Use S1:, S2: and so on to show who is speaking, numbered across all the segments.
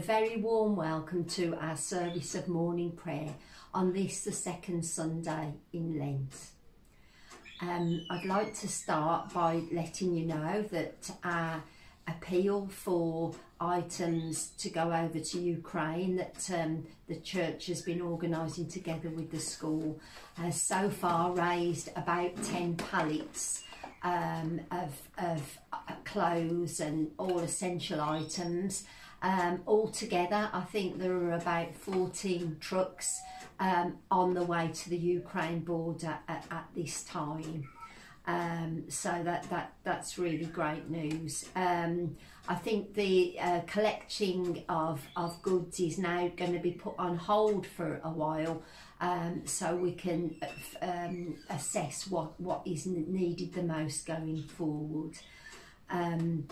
S1: very warm welcome to our service of morning prayer on this, the second Sunday in Lent. Um, I'd like to start by letting you know that our appeal for items to go over to Ukraine that um, the church has been organising together with the school has so far raised about 10 pallets um, of, of clothes and all essential items. Um, altogether, I think there are about 14 trucks um, on the way to the Ukraine border at, at this time. Um, so that, that that's really great news. Um, I think the uh, collecting of, of goods is now going to be put on hold for a while um, so we can um, assess what, what is needed the most going forward. Um,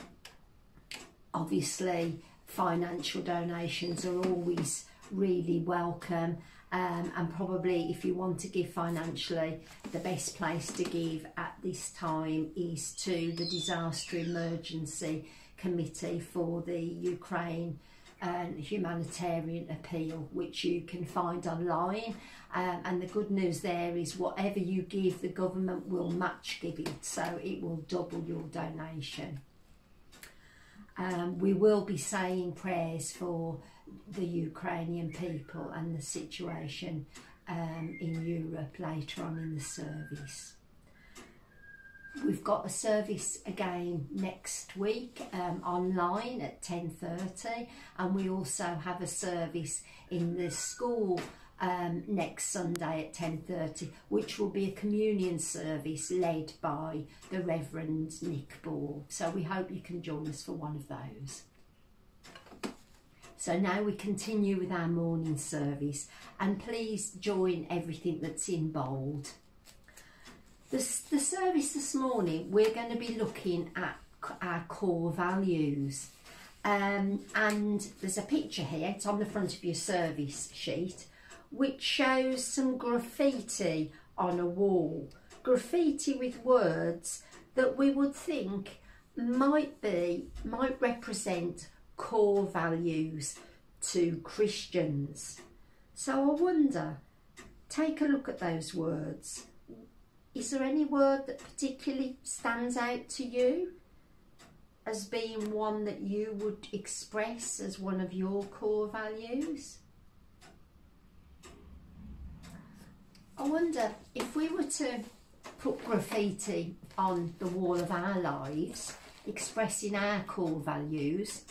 S1: obviously, financial donations are always really welcome. Um, and probably if you want to give financially the best place to give at this time is to the disaster emergency committee for the Ukraine and humanitarian appeal which you can find online. Um, and the good news there is whatever you give the government will match give it. So it will double your donation um, we will be saying prayers for the Ukrainian people and the situation um, in Europe later on in the service. We've got a service again next week um, online at 10.30 and we also have a service in the school um, next Sunday at 10.30 which will be a communion service led by the Reverend Nick Ball. So we hope you can join us for one of those. So now we continue with our morning service and please join everything that's in bold. The, the service this morning, we're going to be looking at our core values. Um, and there's a picture here, it's on the front of your service sheet, which shows some graffiti on a wall. Graffiti with words that we would think might be, might represent core values to Christians. So I wonder, take a look at those words. Is there any word that particularly stands out to you as being one that you would express as one of your core values? I wonder if we were to put graffiti on the wall of our lives, expressing our core values,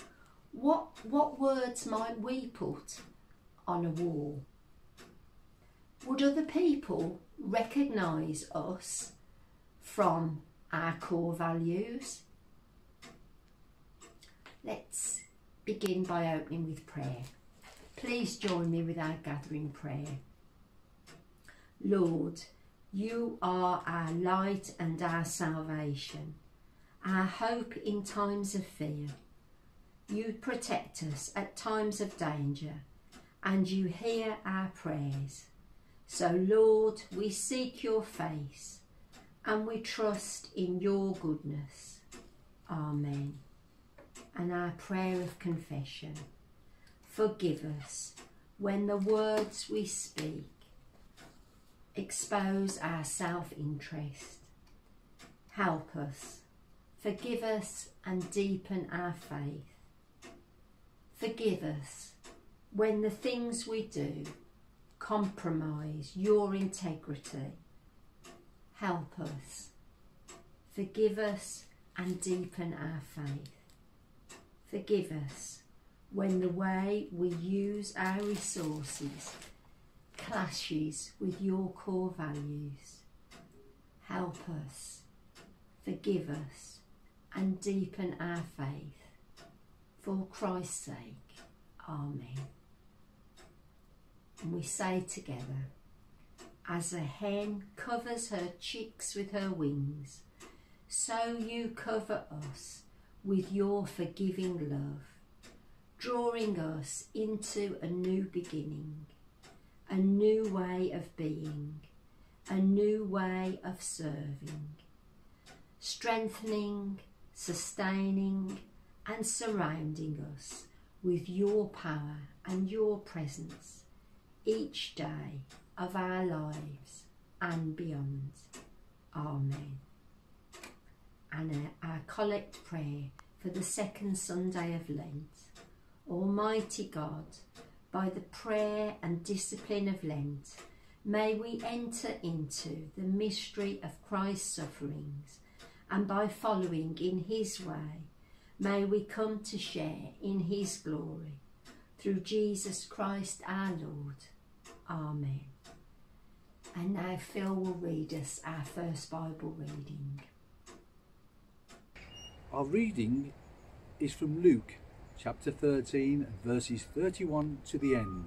S1: what, what words might we put on a wall? Would other people recognise us from our core values? Let's begin by opening with prayer. Please join me with our gathering prayer. Lord, you are our light and our salvation, our hope in times of fear. You protect us at times of danger and you hear our prayers. So, Lord, we seek your face and we trust in your goodness. Amen. And our prayer of confession. Forgive us when the words we speak expose our self-interest. Help us, forgive us and deepen our faith. Forgive us when the things we do compromise your integrity. Help us. Forgive us and deepen our faith. Forgive us when the way we use our resources clashes with your core values. Help us. Forgive us and deepen our faith for Christ's sake. Amen. And we say together, as a hen covers her chicks with her wings, so you cover us with your forgiving love, drawing us into a new beginning, a new way of being, a new way of serving, strengthening, sustaining and surrounding us with your power and your presence each day of our lives and beyond. Amen. And uh, our collect prayer for the second Sunday of Lent. Almighty God, by the prayer and discipline of Lent, may we enter into the mystery of Christ's sufferings, and by following in his way, may we come to share in his glory. Through Jesus Christ our Lord. Amen. And now Phil will read us our first Bible reading.
S2: Our reading is from Luke chapter 13, verses 31 to the end.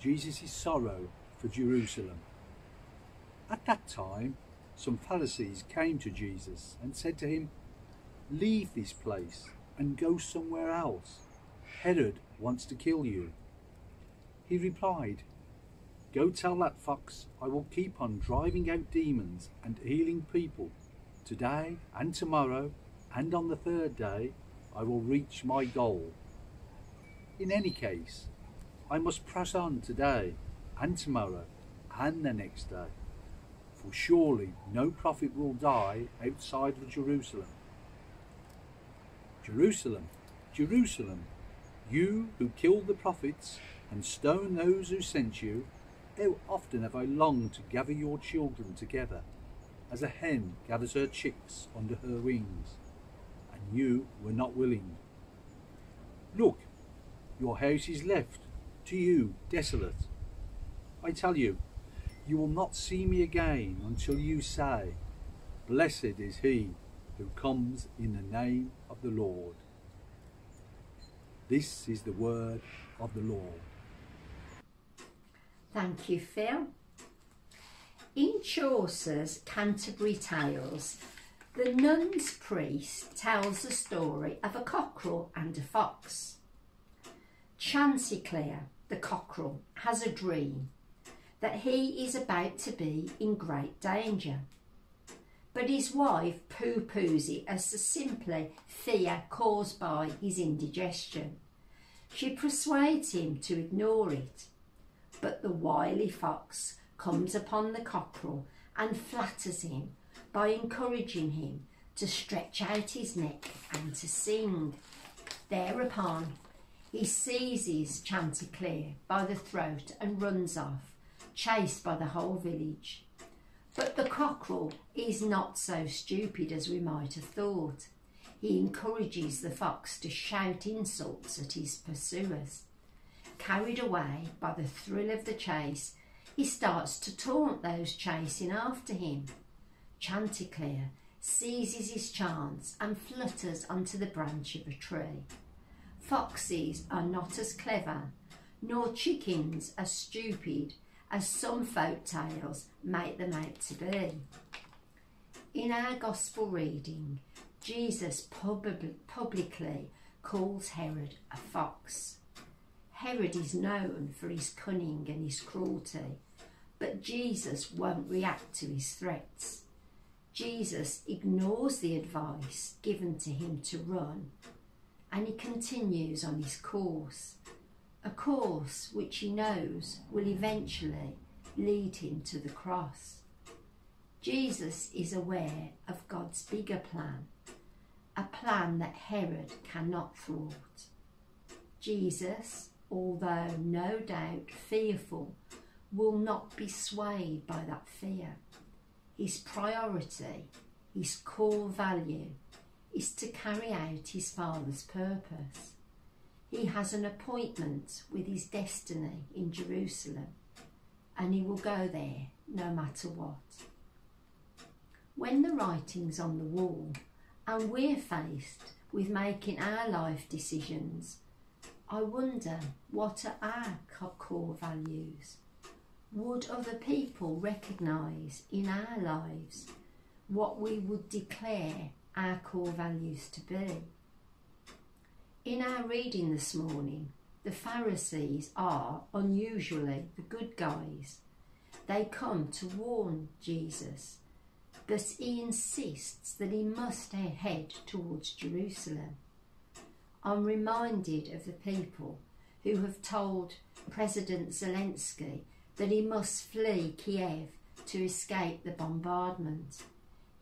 S2: Jesus' sorrow for Jerusalem. At that time, some Pharisees came to Jesus and said to him, Leave this place and go somewhere else. Herod wants to kill you. He replied, Go tell that fox I will keep on driving out demons and healing people today and tomorrow, and on the third day I will reach my goal. In any case, I must press on today and tomorrow and the next day, for surely no prophet will die outside of Jerusalem. Jerusalem, Jerusalem, you who killed the prophets and stoned those who sent you, how often have I longed to gather your children together, as a hen gathers her chicks under her wings, and you were not willing. Look, your house is left to you desolate. I tell you, you will not see me again until you say, Blessed is he who comes in the name of the Lord. This is the word of the Lord.
S1: Thank you, Phil. In Chaucer's Canterbury Tales, the nun's priest tells the story of a cockerel and a fox. Chanticleer, the cockerel, has a dream that he is about to be in great danger. But his wife poo poos it as simply fear caused by his indigestion. She persuades him to ignore it but the wily fox comes upon the cockerel and flatters him by encouraging him to stretch out his neck and to sing. Thereupon, he seizes Chanticleer by the throat and runs off, chased by the whole village. But the cockerel is not so stupid as we might have thought. He encourages the fox to shout insults at his pursuers. Carried away by the thrill of the chase, he starts to taunt those chasing after him. Chanticleer seizes his chance and flutters onto the branch of a tree. Foxes are not as clever, nor chickens as stupid as some folk tales make them out to be. In our Gospel reading, Jesus pub- publicly calls Herod a fox. Herod is known for his cunning and his cruelty, but Jesus won't react to his threats. Jesus ignores the advice given to him to run and he continues on his course, a course which he knows will eventually lead him to the cross. Jesus is aware of God's bigger plan, a plan that Herod cannot thwart. Jesus although no doubt fearful, will not be swayed by that fear. His priority, his core value, is to carry out his Father's purpose. He has an appointment with his destiny in Jerusalem, and he will go there no matter what. When the writing's on the wall and we're faced with making our life decisions I wonder what are our core values? Would other people recognise in our lives what we would declare our core values to be? In our reading this morning, the Pharisees are unusually the good guys. They come to warn Jesus, but he insists that he must head towards Jerusalem. I'm reminded of the people who have told President Zelensky that he must flee Kiev to escape the bombardment.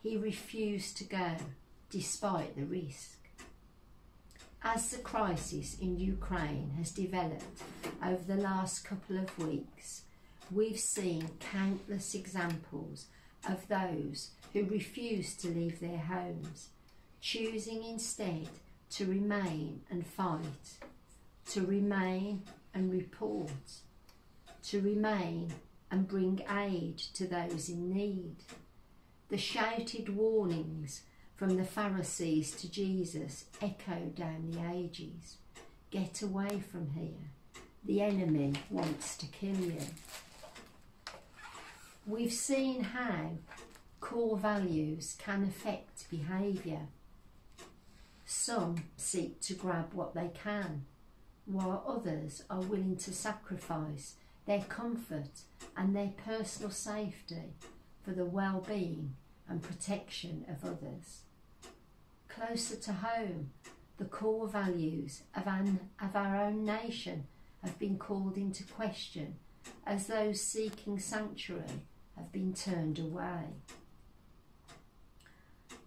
S1: He refused to go, despite the risk. As the crisis in Ukraine has developed over the last couple of weeks, we've seen countless examples of those who refuse to leave their homes, choosing instead to remain and fight, to remain and report, to remain and bring aid to those in need. The shouted warnings from the Pharisees to Jesus echo down the ages. Get away from here. The enemy wants to kill you. We've seen how core values can affect behaviour. Some seek to grab what they can, while others are willing to sacrifice their comfort and their personal safety for the well-being and protection of others. Closer to home, the core values of, an, of our own nation have been called into question as those seeking sanctuary have been turned away.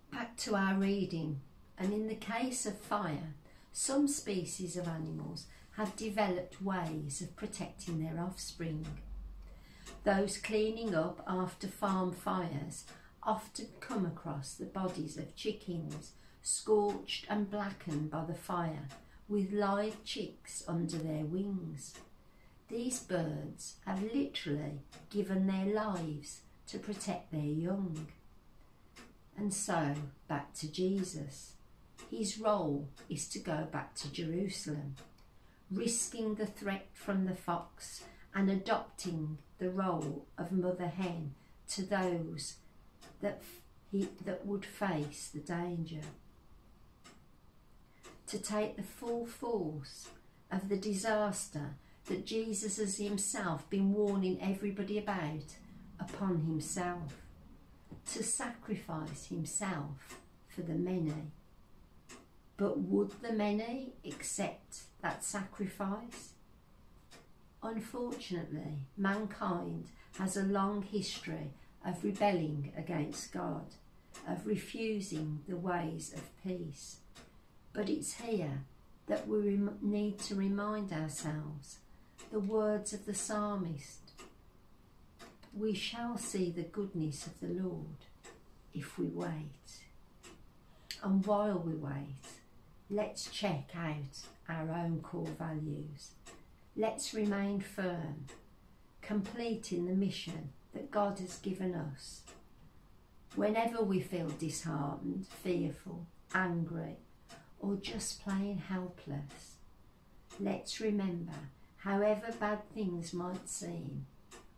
S1: Back to our reading, and in the case of fire, some species of animals have developed ways of protecting their offspring. Those cleaning up after farm fires often come across the bodies of chickens scorched and blackened by the fire with live chicks under their wings. These birds have literally given their lives to protect their young. And so, back to Jesus. His role is to go back to Jerusalem, risking the threat from the fox and adopting the role of mother hen to those that, he, that would face the danger. To take the full force of the disaster that Jesus has himself been warning everybody about upon himself, to sacrifice himself for the many. But would the many accept that sacrifice? Unfortunately, mankind has a long history of rebelling against God, of refusing the ways of peace. But it's here that we need to remind ourselves the words of the psalmist We shall see the goodness of the Lord if we wait. And while we wait, let's check out our own core values. Let's remain firm, completing the mission that God has given us. Whenever we feel disheartened, fearful, angry, or just plain helpless, let's remember However bad things might seem,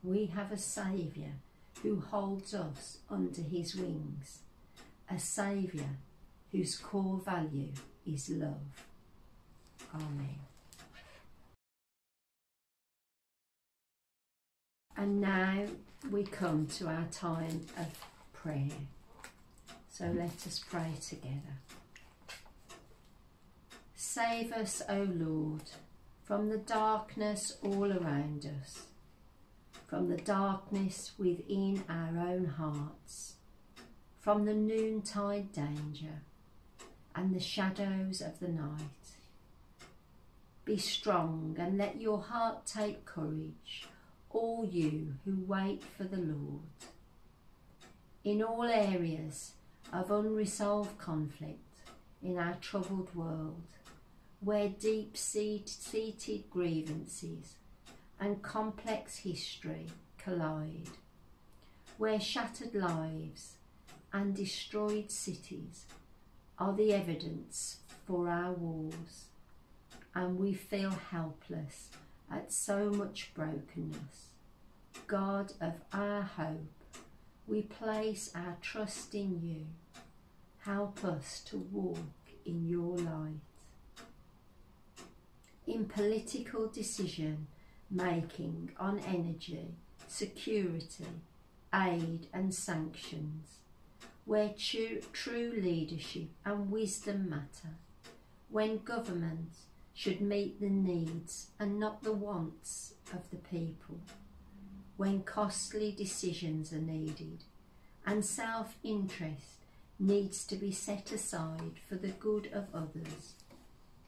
S1: we have a Saviour who holds us under his wings, a Saviour whose core value is love. Amen. And now we come to our time of prayer. So let us pray together. Save us, O Lord from the darkness all around us, from the darkness within our own hearts, from the noontide danger and the shadows of the night. Be strong and let your heart take courage, all you who wait for the Lord. In all areas of unresolved conflict in our troubled world, where deep seated grievances and complex history collide, where shattered lives and destroyed cities are the evidence for our wars, and we feel helpless at so much brokenness. God of our hope, we place our trust in you. Help us to walk in your light in political decision making on energy, security, aid and sanctions, where true, true leadership and wisdom matter, when government should meet the needs and not the wants of the people, when costly decisions are needed and self interest needs to be set aside for the good of others.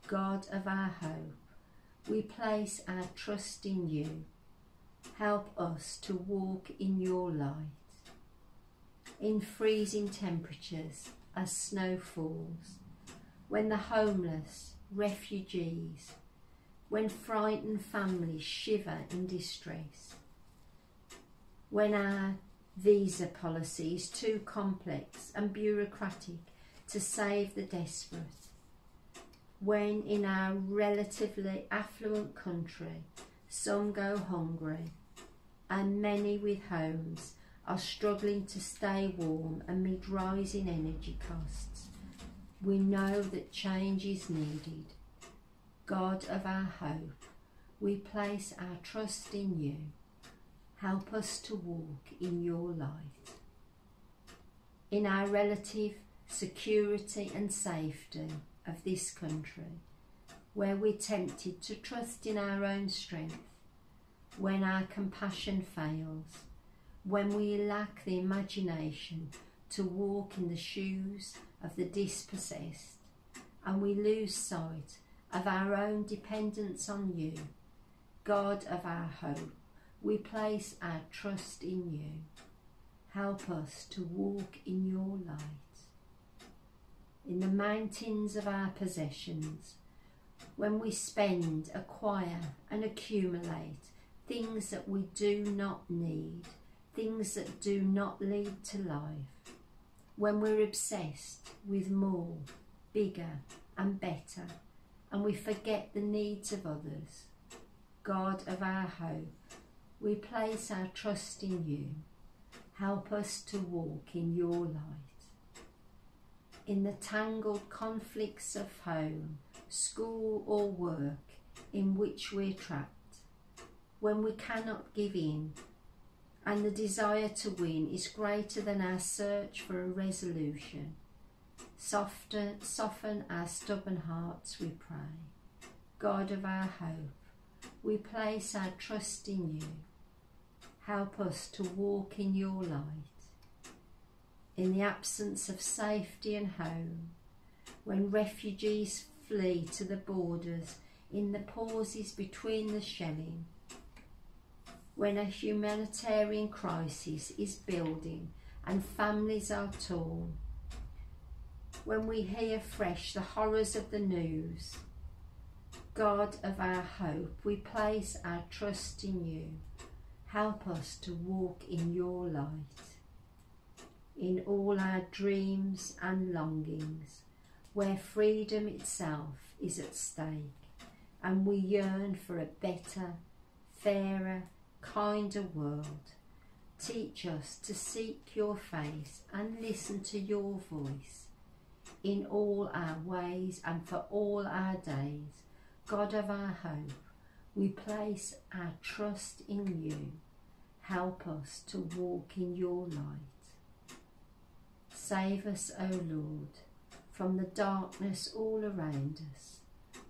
S1: God of our hope, we place our trust in you. Help us to walk in your light. In freezing temperatures as snow falls, when the homeless, refugees, when frightened families shiver in distress, when our visa policy is too complex and bureaucratic to save the desperate, when in our relatively affluent country some go hungry and many with homes are struggling to stay warm amid rising energy costs, we know that change is needed. God of our hope, we place our trust in you. Help us to walk in your light. In our relative security and safety of this country, where we're tempted to trust in our own strength, when our compassion fails, when we lack the imagination to walk in the shoes of the dispossessed, and we lose sight of our own dependence on you, God of our hope, we place our trust in you. Help us to walk in your light. In the mountains of our possessions, when we spend, acquire, and accumulate things that we do not need, things that do not lead to life, when we're obsessed with more, bigger, and better, and we forget the needs of others, God of our hope, we place our trust in you. Help us to walk in your light. In the tangled conflicts of home, school, or work in which we're trapped, when we cannot give in and the desire to win is greater than our search for a resolution. Soften, soften our stubborn hearts, we pray. God of our hope, we place our trust in you. Help us to walk in your light. In the absence of safety and home, when refugees flee to the borders, in the pauses between the shelling, when a humanitarian crisis is building and families are torn, when we hear fresh the horrors of the news, God of our hope, we place our trust in you. Help us to walk in your light. In all our dreams and longings, where freedom itself is at stake, and we yearn for a better, fairer, kinder world. Teach us to seek your face and listen to your voice in all our ways and for all our days. God of our hope, we place our trust in you. Help us to walk in your light. Save us, O Lord, from the darkness all around us,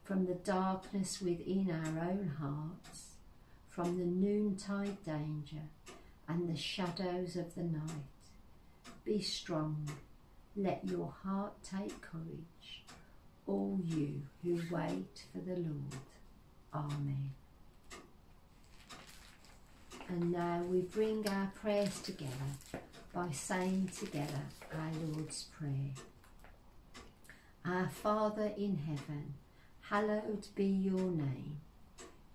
S1: from the darkness within our own hearts from the noontide danger and the shadows of the night. Be strong, let your heart take courage, all you who wait for the Lord. Amen. And now we bring our prayers together by saying together our Lord's Prayer. Our Father in heaven, hallowed be your name.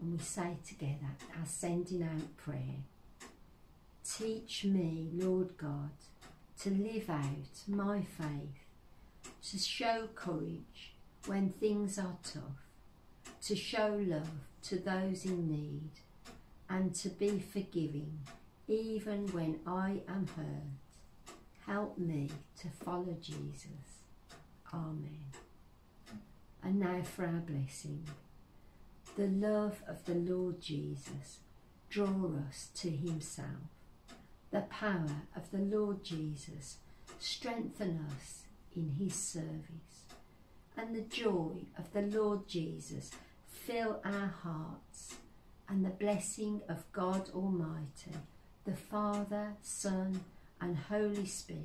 S1: and we say together our sending out prayer. Teach me, Lord God, to live out my faith, to show courage when things are tough, to show love to those in need, and to be forgiving even when I am hurt. Help me to follow Jesus. Amen. And now for our blessing. The love of the Lord Jesus draw us to himself. The power of the Lord Jesus strengthen us in his service. And the joy of the Lord Jesus fill our hearts. And the blessing of God Almighty, the Father, Son, and Holy Spirit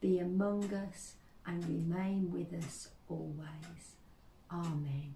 S1: be among us and remain with us always. Amen.